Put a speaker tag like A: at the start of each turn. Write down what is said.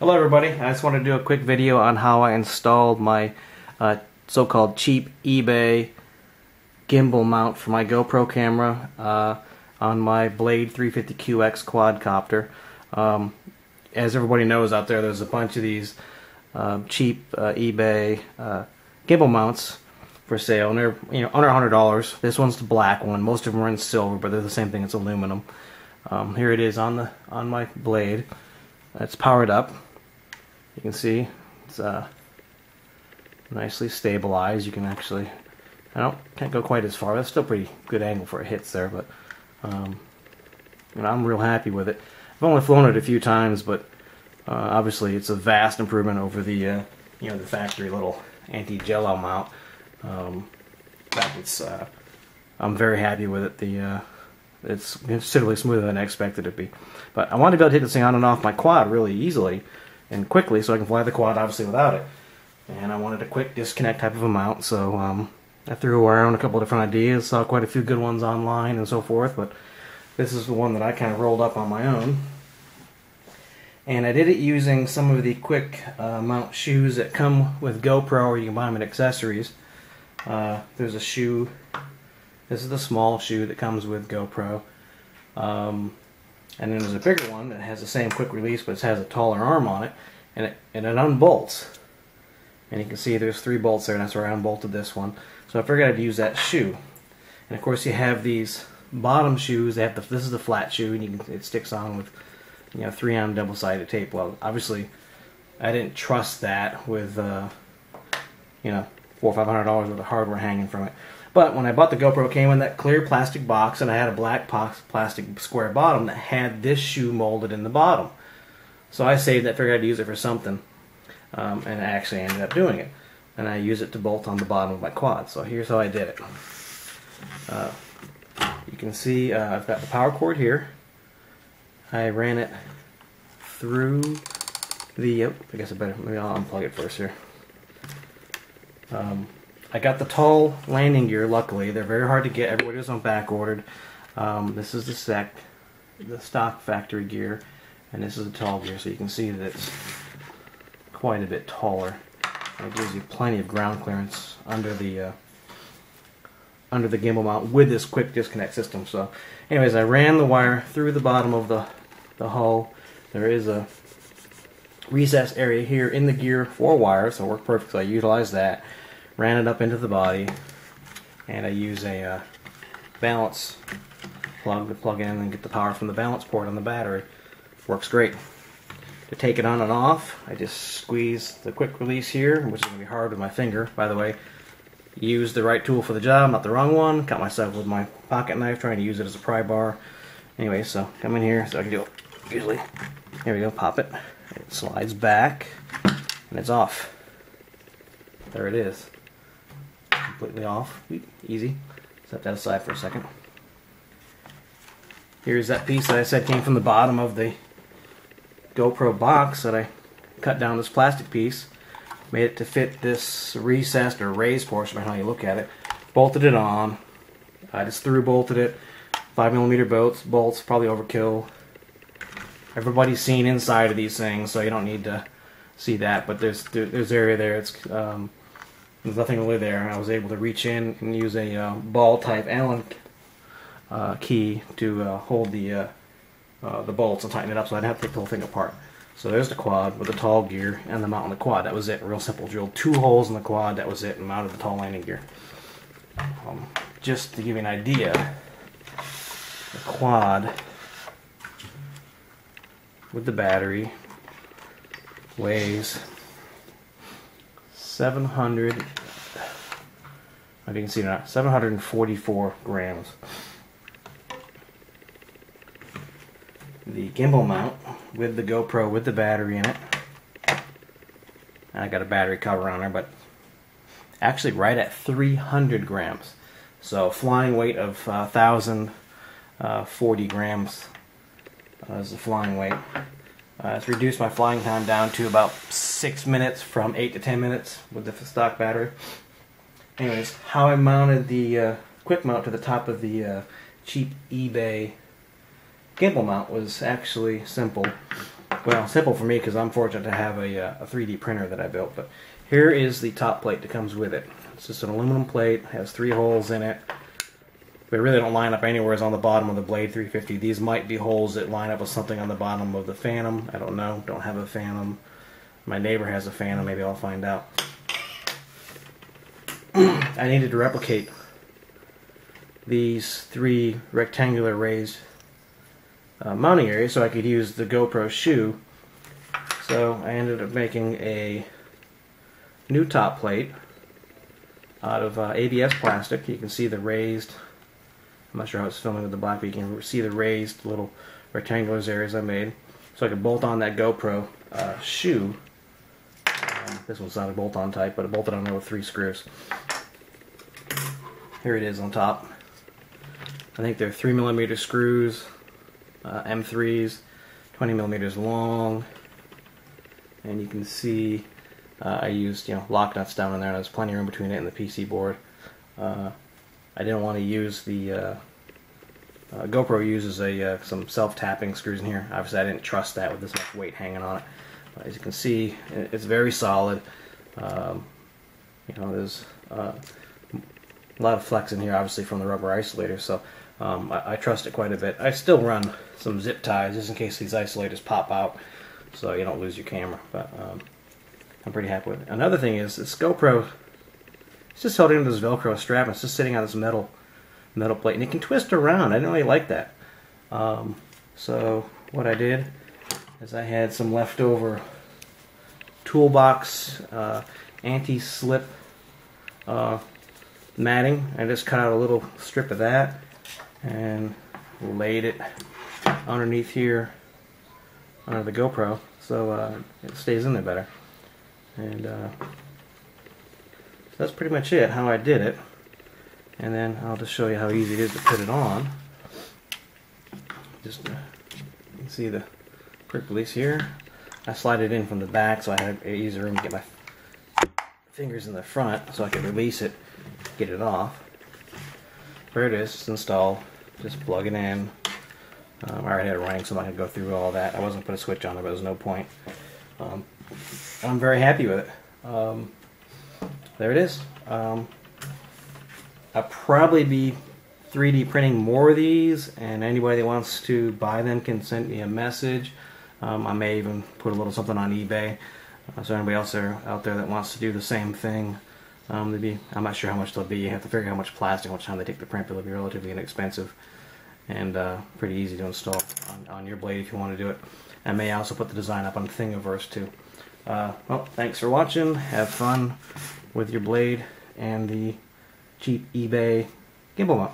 A: Hello everybody, I just want to do a quick video on how I installed my uh, so-called cheap eBay gimbal mount for my GoPro camera uh, on my Blade 350QX quadcopter. Um, as everybody knows out there, there's a bunch of these uh, cheap uh, eBay uh, gimbal mounts for sale, and they're you know under $100. This one's the black one. Most of them are in silver, but they're the same thing. It's aluminum. Um, here it is on the on my blade. It's powered up. You can see it's uh, nicely stabilized. You can actually, I don't can't go quite as far. That's still pretty good angle for it hits there, but um, know, I'm real happy with it. I've only flown it a few times, but uh, obviously it's a vast improvement over the uh, you know the factory little anti-jello mount. Um, that it's uh, I'm very happy with it. The uh, it's considerably smoother than I expected it to be. But I wanted to be able to take this thing on and off my quad really easily and quickly so I can fly the quad obviously without it. And I wanted a quick disconnect type of a mount, so um, I threw around a couple different ideas, saw quite a few good ones online and so forth, but this is the one that I kind of rolled up on my own. And I did it using some of the quick uh, mount shoes that come with GoPro or you can buy them at accessories. Uh, there's a shoe, this is the small shoe that comes with GoPro. Um, and then there's a bigger one that has the same quick release, but it has a taller arm on it, and it, and it unbolts. And you can see there's three bolts there, and that's where I unbolted this one. So I figured I'd use that shoe. And of course, you have these bottom shoes. They have the, this is the flat shoe, and you can, it sticks on with you know 3M double-sided tape. Well, obviously, I didn't trust that with uh, you know four or five hundred dollars worth of hardware hanging from it. But when I bought the GoPro, it came in that clear plastic box, and I had a black plastic square bottom that had this shoe molded in the bottom. So I saved that, figured I'd use it for something, um, and I actually ended up doing it. And I use it to bolt on the bottom of my quad. So here's how I did it. Uh, you can see uh, I've got the power cord here. I ran it through the. Oh, I guess I better. Maybe I'll unplug it first here. Um, I got the tall landing gear, luckily. They're very hard to get. Everybody was on back ordered. Um, this is the sec, the stock factory gear, and this is the tall gear, so you can see that it's quite a bit taller. it gives you plenty of ground clearance under the uh, under the gimbal mount with this quick disconnect system. So, anyways, I ran the wire through the bottom of the the hull. There is a recess area here in the gear for wire, so it worked perfect. So I utilized that ran it up into the body, and I use a uh, balance plug to plug in and get the power from the balance port on the battery. Works great. To take it on and off, I just squeeze the quick release here, which is going to be hard with my finger, by the way. Use the right tool for the job, not the wrong one. Cut myself with my pocket knife trying to use it as a pry bar. Anyway, so come in here so I can do it usually. Here we go, pop it. It slides back, and it's off. There it is completely off. Easy. Set that aside for a second. Here's that piece that I said came from the bottom of the GoPro box that I cut down this plastic piece. Made it to fit this recessed or raised portion, on how you look at it. Bolted it on. I just through bolted it. 5 millimeter bolts, bolts, probably overkill. Everybody's seen inside of these things, so you don't need to see that. But there's there's area there. It's um, there's nothing really there. I was able to reach in and use a uh, ball type Allen uh, key to uh, hold the uh, uh, the bolts and tighten it up so I didn't have to take the whole thing apart. So there's the quad with the tall gear and the mount on the quad. That was it. Real simple. Drilled two holes in the quad. That was it. And mounted the tall landing gear. Um, just to give you an idea, the quad with the battery weighs 700, if you can see that, 744 grams. The gimbal mount with the GoPro with the battery in it. I got a battery cover on there, but actually right at 300 grams. So flying weight of uh, 1,040 uh, grams uh, is the flying weight. Uh, it's reduced my flying time down to about six minutes from eight to ten minutes with the stock battery. Anyways, how I mounted the uh, quick mount to the top of the uh, cheap eBay gimbal mount was actually simple. Well, simple for me because I'm fortunate to have a, uh, a 3D printer that I built. But here is the top plate that comes with it. It's just an aluminum plate, has three holes in it. They really don't line up anywhere as on the bottom of the Blade 350. These might be holes that line up with something on the bottom of the Phantom. I don't know. Don't have a Phantom. My neighbor has a Phantom. Maybe I'll find out. I needed to replicate these three rectangular raised uh, mounting areas so I could use the GoPro shoe. So I ended up making a new top plate out of uh, ABS plastic. You can see the raised, I'm not sure how it's filming with the black, but you can see the raised little rectangular areas I made. So I could bolt on that GoPro uh, shoe. Um, this one's not a bolt-on type, but I bolted on there with three screws. Here it is on top. I think they're 3 millimeter screws, uh, M3s, 20 millimeters long. And you can see uh, I used you know lock nuts down in there, and there's plenty of room between it and the PC board. Uh, I didn't want to use the uh, uh, GoPro uses a uh, some self-tapping screws in here. Obviously, I didn't trust that with this much weight hanging on it. But as you can see, it's very solid. Um, you know, there's a lot of flex in here, obviously from the rubber isolator, so um, I, I, trust it quite a bit. I still run some zip ties just in case these isolators pop out, so you don't lose your camera. But um, I'm pretty happy with it. Another thing is this GoPro, it's just holding this Velcro strap. It's just sitting on this metal metal plate, and it can twist around. I didn't really like that. Um, so what I did is I had some leftover toolbox uh, anti-slip uh, matting. I just cut out a little strip of that and laid it underneath here under the GoPro so uh, it stays in there better. And uh, so that's pretty much it, how I did it. And then I'll just show you how easy it is to put it on. Just uh, you can see the quick release here. I slide it in from the back so I had easier room to get my fingers in the front so I could release it, get it off. There it is, it's installed. Just plug it in. Um, I already had it running so I could go through all that. I wasn't put a switch on it, but there's no point. Um, I'm very happy with it. Um, there it is. Um, I'll probably be 3D printing more of these, and anybody that wants to buy them can send me a message. Um, I may even put a little something on eBay. Uh, so anybody else there, out there that wants to do the same thing, um, be, I'm not sure how much they'll be. You have to figure out how much plastic, how much time they take to print, but they'll be relatively inexpensive and uh, pretty easy to install on, on, your blade if you want to do it. I may also put the design up on Thingiverse too. Uh, well, thanks for watching. Have fun with your blade and the cheap eBay gimbal mount.